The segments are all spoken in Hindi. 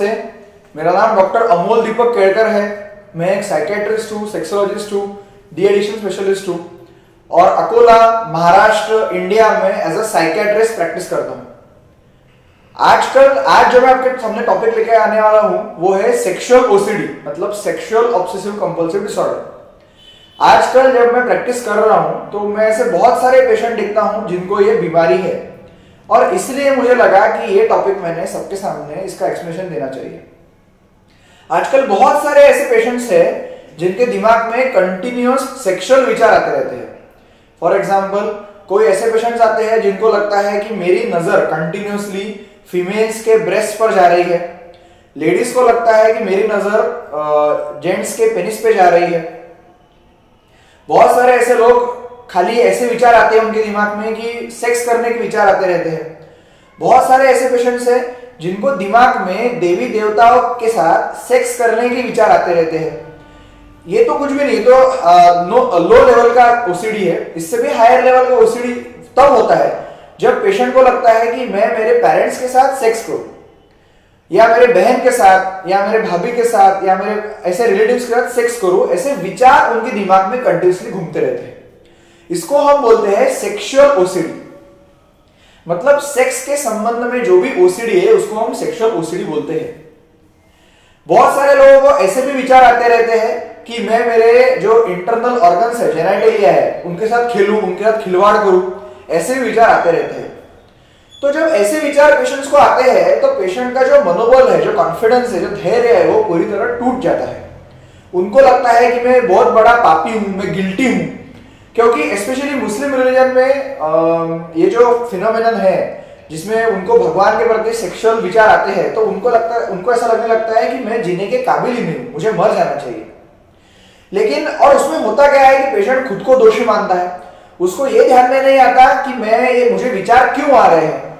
नमस्ते। मेरा नाम डॉक्टर अमोल दीपक केड़कर है। मैं एक साइकेट्रिस्ट हूँ सेक्सोलॉजिस्ट हूँ डी एडिशन स्पेशलिस्ट हूँ और अकोला, महाराष्ट्र इंडिया में एज अ साइकेट्रिस्ट प्रैक्टिस करता हूँ। आजकल, आज जो मैं आपके सामने टॉपिक लेके आने वाला हूँ, वो है सेक्सुअल ओसीडी मतलब सेक्सुअल ऑब्सेसिव कंपल्सिव डिसऑर्डर आजकल जब मैं प्रैक्टिस कर रहा हूँ तो मैं ऐसे बहुत सारे पेशेंट देखता हूँ जिनको ये बीमारी है। और इसलिए मुझे लगा कि ये टॉपिक मैंने सबके सामने इसका एक्सप्लेनेशन देना चाहिए। आजकल बहुत सारे ऐसे पेशेंट्स हैं जिनके दिमाग में कंटिन्यूस सेक्सुअल विचार आते रहते हैं। फॉर एग्ज़ाम्पल कोई ऐसे पेशेंट्स आते हैं जिनको लगता है कि मेरी नज़र कंटिन्यूसली फीमेल्स के ब्रेस्ट पर जा रही है। लेडीज़ को लगता है कि मेरी नज़र जेंट्स के पेनिस पे जा रही है। बहुत सारे ऐसे लोग खाली ऐसे विचार आते हैं उनके दिमाग में कि सेक्स करने के विचार आते रहते हैं। बहुत सारे ऐसे पेशेंट्स हैं जिनको दिमाग में देवी देवताओं के साथ सेक्स करने के विचार आते रहते हैं। ये तो कुछ भी नहीं तो आ, नो, लो लेवल का ओसीडी है। इससे भी हायर लेवल का ओसीडी तब होता है जब पेशेंट को लगता है कि मैं मेरे पेरेंट्स के साथ सेक्स करूँ या मेरे बहन के साथ या मेरे भाभी के साथ या मेरे ऐसे रिलेटिव्स के साथ सेक्स करूँ ऐसे विचार उनके दिमाग में कंटिन्यूसली घूमते रहते हैं। इसको हम बोलते हैं सेक्सुअल ओसीडी मतलब सेक्स के संबंध में जो भी ओसीडी है, उसको हम सेक्सुअल ओसीडी बोलते हैं। बहुत सारे लोगों को ऐसे भी विचार आते रहते हैं कि मैं मेरे जो इंटरनल ऑर्गन्स है जेनाइटेलिया है, उनके साथ खेलूं, उनके साथ खिलवाड़ करूँ, ऐसे भी विचार आते रहते हैं। तो जब ऐसे विचार पेशेंट्स को आते हैं तो पेशेंट का जो मनोबल है, जो कॉन्फिडेंस है, जो धैर्य है, वो पूरी तरह टूट जाता है। उनको लगता है कि मैं बहुत बड़ा पापी हूँ, मैं गिल्टी हूँ। क्योंकि स्पेशली मुस्लिम रिलीजन में ये जो फिनोमिनन है, जिसमें उनको भगवान के प्रति सेक्सुअल विचार आते हैं तो उनको लगता है, उनको ऐसा लगने लगता है कि मैं जीने के काबिल ही नहीं मुझे मर जाना चाहिए। लेकिन, और उसमें होता क्या है कि पेशेंट खुद को दोषी मानता है। उसको ये ध्यान में नहीं आता कि मैं, ये मुझे विचार क्यों आ रहे हैं।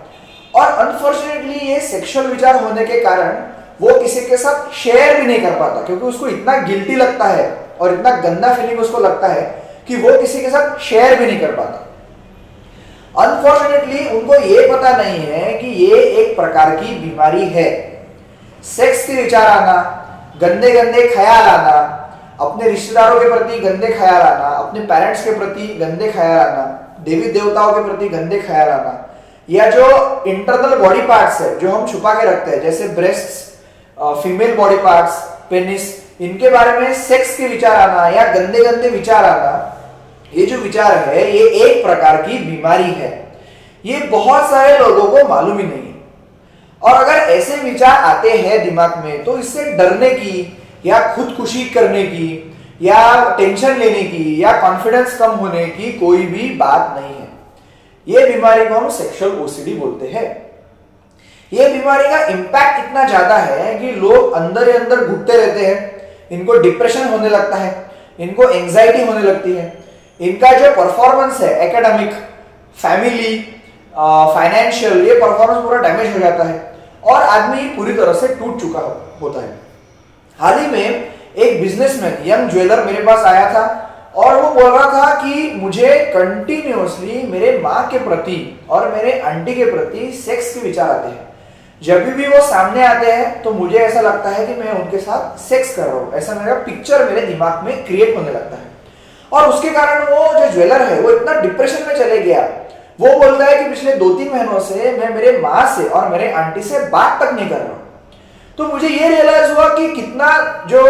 और अनफॉर्चुनेटली ये सेक्सुअल विचार होने के कारण वो किसी के साथ शेयर भी नहीं कर पाता, क्योंकि उसको इतना गिल्टी लगता है, और इतना गंदा फीलिंग उसको लगता है कि वो किसी के साथ शेयर भी नहीं कर पाता। अनफॉर्चुनेटली उनको ये पता नहीं है कि ये एक प्रकार की बीमारी है। सेक्स के विचार आना गंदे गंदे ख्याल आना, अपने रिश्तेदारों के प्रति गंदे ख्याल आना, अपने पेरेंट्स के प्रति गंदे ख्याल आना, देवी देवताओं के प्रति गंदे ख्याल आना, या जो इंटरनल बॉडी पार्ट्स है, जो हम छुपा के रखते हैं, जैसे breast female body parts penis इनके बारे में सेक्स के विचार आना या गंदे गंदे विचार आना ये जो विचार है, ये एक प्रकार की बीमारी है। ये बहुत सारे लोगों को मालूम ही नहीं और अगर ऐसे विचार आते हैं दिमाग में तो इससे डरने की या खुदकुशी करने की या टेंशन लेने की या कॉन्फिडेंस कम होने की कोई भी बात नहीं है। ये बीमारी को हम सेक्सुअल ओसीडी बोलते हैं। ये बीमारी का इम्पैक्ट इतना ज़्यादा है कि लोग अंदर ही अंदर घुटते रहते हैं। इनको डिप्रेशन होने लगता है, इनको एंजाइटी होने लगती है। इनका जो परफॉर्मेंस है एकेडमिक फैमिली फाइनेंशियल ये परफॉर्मेंस पूरा डैमेज हो जाता है। और आदमी पूरी तरह से टूट चुका हो, होता है। हाल ही में एक बिजनेसमैन यंग ज्वेलर मेरे पास आया था और वो बोल रहा था कि मुझे कंटिन्यूसली मेरे माँ के प्रति और मेरे आंटी के प्रति सेक्स के विचार आते हैं। जब भी वो सामने आते हैं तो मुझे ऐसा लगता है कि मैं उनके साथ सेक्स कर रहा हूँ। ऐसा मेरा पिक्चर मेरे दिमाग में क्रिएट होने लगता है। और उसके कारण वो जो ज्वेलर है, वो इतना डिप्रेशन में चले गया। वो बोलता है कि पिछले दो तीन महीनों से मैं मेरे माँ से और मेरे आंटी से बात तक नहीं कर रहा तो मुझे ये रियलाइज़ हुआ कि कितना जो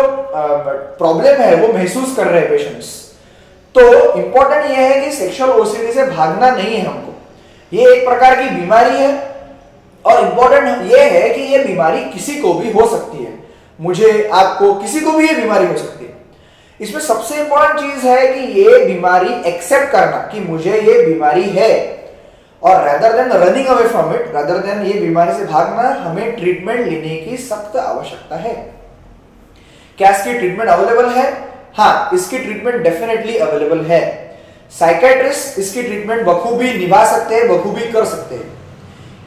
प्रॉब्लम है, वो महसूस कर रहे हैं पेशेंट्स तो इंपॉर्टेंट ये है कि सेक्सुअल ओसीडी से भागना नहीं है हमको। ये एक प्रकार की बीमारी है और इंपॉर्टेंट ये है कि ये बीमारी किसी को भी हो सकती है। मुझे, आपको किसी को भी ये बीमारी हो सकती है। इसमें सबसे इंपॉर्टेंट चीज़ है कि ये बीमारी एक्सेप्ट करना कि मुझे ये बीमारी है। और rather than running away from it rather than ये बीमारी से भागना, हमें ट्रीटमेंट लेने की सख्त आवश्यकता है। क्या इसकी ट्रीटमेंट अवेलेबल है? हाँ इसकी ट्रीटमेंट डेफिनेटली अवेलेबल है। साइकेट्रिस्ट इसकी ट्रीटमेंट बखूबी निभा सकते हैं, बखूबी कर सकते हैं।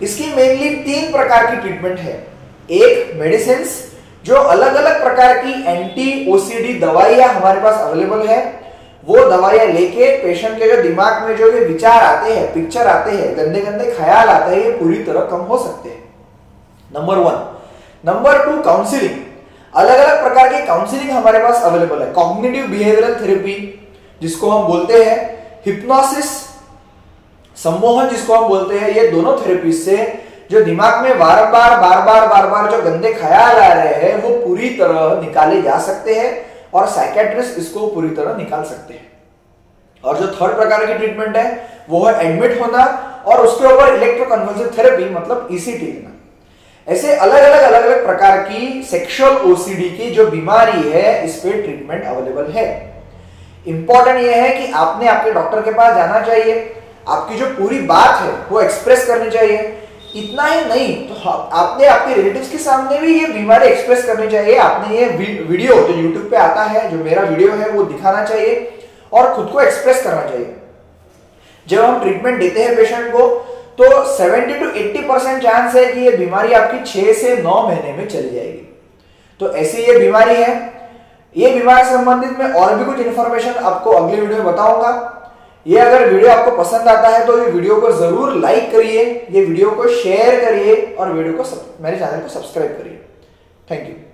इसकी मेनली तीन प्रकार की ट्रीटमेंट है। एक मेडिसिन जो अलग अलग प्रकार की एंटी ओसीडी दवाइयाँ हमारे पास अवेलेबल है, वो दवाइयाँ लेके पेशेंट के जो दिमाग में जो ये विचार आते हैं पिक्चर आते हैं गंदे गंदे ख्याल आते हैं, ये पूरी तरह कम हो सकते हैं। Number one number two counselling अलग अलग प्रकार की काउंसिलिंग हमारे पास अवेलेबल है। कॉग्निटिव बिहेवियरल थेरेपी जिसको हम बोलते हैं हिप्नोसिस सम्मोहन जिसको हम बोलते हैं, ये दोनों थेरेपी से जो दिमाग में बार बार बार बार बार बार जो गंदे ख्याल आ रहे हैं, वो पूरी तरह निकाले जा सकते हैं और साइकेट्रिस्ट इसको पूरी तरह निकाल सकते हैं। और जो थर्ड प्रकार की ट्रीटमेंट है, वो है एडमिट होना और उसके ऊपर इलेक्ट्रोकन्वर्सिव थेरेपी मतलब ईसीटी e लेना ऐसे अलग अलग अलग अलग प्रकार की सेक्सुअल ओसीडी की जो बीमारी है, इस पर ट्रीटमेंट अवेलेबल है। इंपॉर्टेंट यह है कि आपने आपके डॉक्टर के पास जाना चाहिए, आपकी जो पूरी बात है, वो एक्सप्रेस करनी चाहिए। इतना ही नहीं तो आपने आपके रिलेटिव्स के सामने भी ये बीमारी एक्सप्रेस करनी चाहिए। आपने ये वीडियो जो यूट्यूब पे आता है, जो मेरा वीडियो है, वो दिखाना चाहिए और खुद को एक्सप्रेस करना चाहिए। जब हम ट्रीटमेंट देते हैं पेशेंट को तो 70 टू 80 परसेंट चांस है कि ये बीमारी आपकी 6 से 9 महीने में चली जाएगी। तो ऐसी ये बीमारी है। ये बीमारी संबंधित मैं और भी कुछ इंफॉर्मेशन आपको अगले वीडियो में बताऊँगा। ये अगर वीडियो आपको पसंद आता है तो ये वीडियो को ज़रूर लाइक करिए ये वीडियो को शेयर करिए और वीडियो को सब, मेरे चैनल को सब्सक्राइब करिए। Thank you